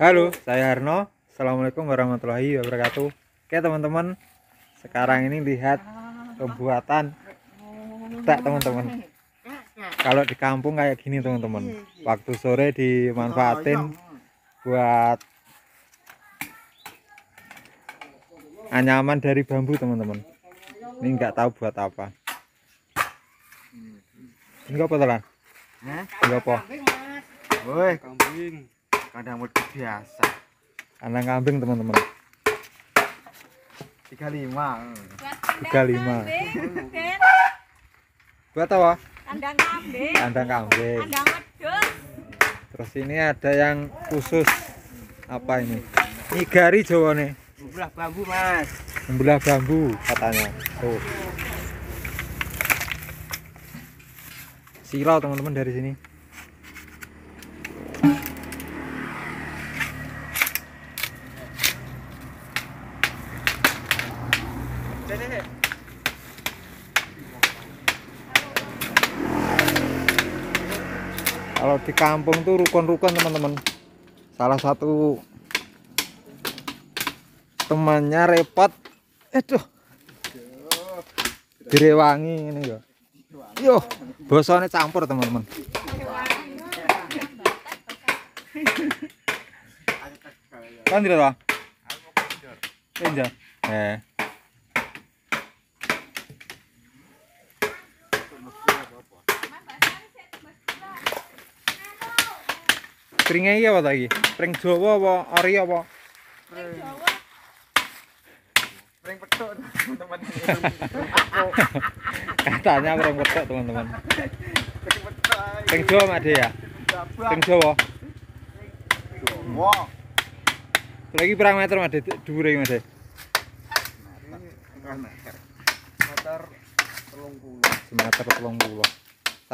Halo, saya Harno. Assalamualaikum warahmatullahi wabarakatuh. Oke teman-teman, sekarang ini lihat pembuatan tak teman-teman. Kalau di kampung kayak gini teman-teman. Waktu sore dimanfaatin buat anyaman dari bambu teman-teman. Ini nggak tahu buat apa. Ini apa telan? Ini apa? Woi, kambing. Kadang wedi biasa. Kandang kambing teman-teman. 35. 35. Buat apa? Kandang kambing, Kandang kambing. kandang wedhus. Terus ini ada yang khusus apa ini? Nyigari Jawa nih, Belah bambu, Mas. membelah bambu katanya. Tuh. Silau teman-teman dari sini. Kalau di kampung tuh rukun-rukun teman-teman. Salah satu temannya repot. Aduh. Direwangi ini yo. Yo, bosone campur teman-teman. Kan tidak Pak? Pinjam. Eh. Kringnya iya apa lagi? Kring Jawa apa ori apa? Ring petuk, teman-teman. Katanya kring petok teman-teman. Ring petuk. Kring Jawa Mak De ya? Kring Jawa. Wah. Lagi berapa meter Mak De? Dhuwure Mak De? meter. Meter 30. Semeter 30.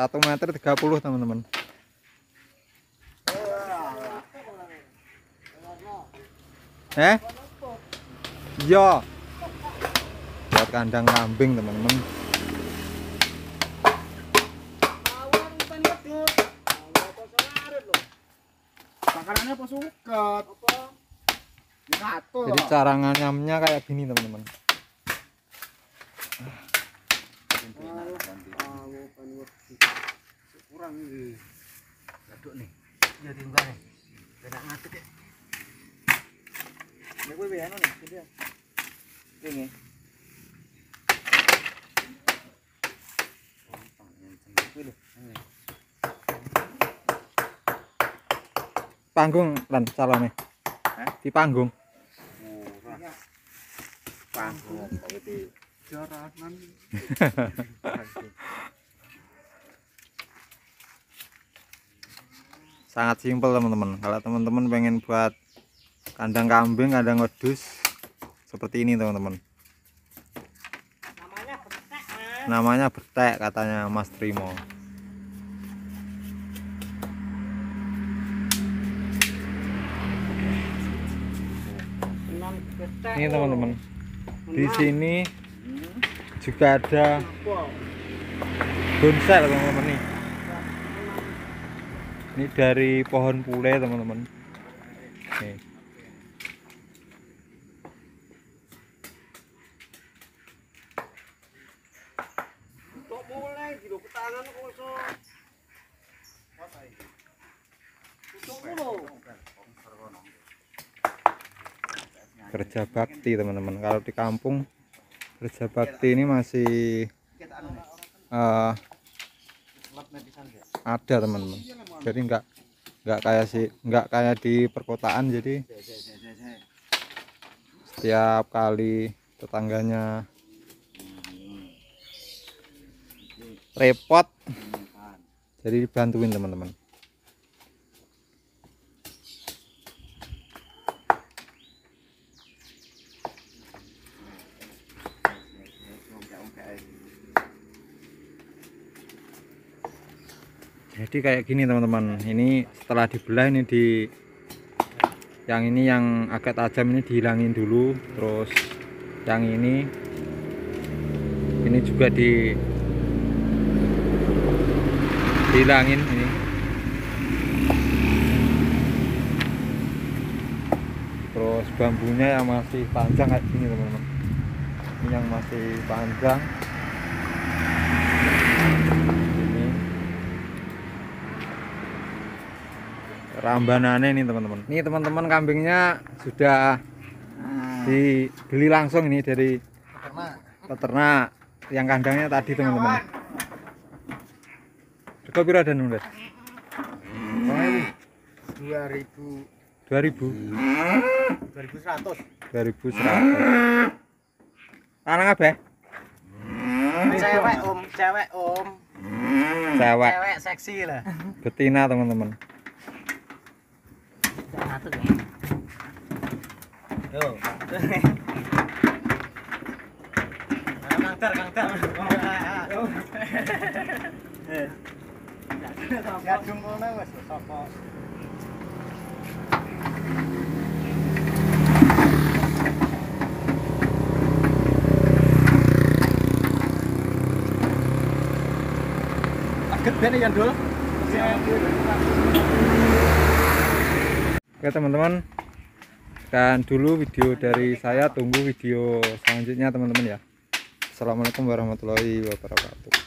1 meter 30 teman-teman. Eh? Iya. Buat kandang kambing teman-teman. Makanannya apa suket? Apa? Ngatur. Jadi cara nganyamnya kayak gini teman-teman. kurang ini. Gaduk nih. Iya timbang nih. Kena ngatuk ya. Ini gue biar nih, dia. Ini. Panggung lan calonnya. Hah? Di panggung. Jaranan. Sangat simpel teman-teman. Kalau teman-teman pengen buat kandang kambing, kandang wedus seperti ini teman-teman. Namanya betek, Mas. Namanya betek katanya Mas Trimo. Ini teman-teman. Di sini juga ada bonsai teman-teman nih. Ini dari pohon pule teman-teman. Nih. Kerja bakti teman-teman. Kalau di kampung kerja bakti ini masih eh, ada teman-teman. Jadi nggak nggak kayak sih nggak kayak di perkotaan. Jadi setiap kali tetangganya repot. Jadi dibantuin teman-teman. Jadi kayak gini teman-teman. Ini setelah dibelah ini di yang ini yang agak tajam ini dihilangin dulu. Terus yang ini ini juga di dihilangin ini. Terus bambunya yang masih panjang kayak gini teman-teman. Ini yang masih panjang. Ini. Rambanannya ini teman-teman. Ini teman-teman kambingnya sudah dibeli langsung ini dari peternak. Yang kandangnya tadi teman-teman Rego piro dan dua ribu. 2000 dua ribu seratus. 2100 Lanang kabeh? cewek om. Cewek om. Cewek, cewek seksi lah. Betina teman-teman. satu yo kangter ya jungkulnya wes sapa. Oke teman-teman, sekian dulu video dari saya. Tunggu video selanjutnya teman-teman ya. Assalamualaikum warahmatullahi wabarakatuh.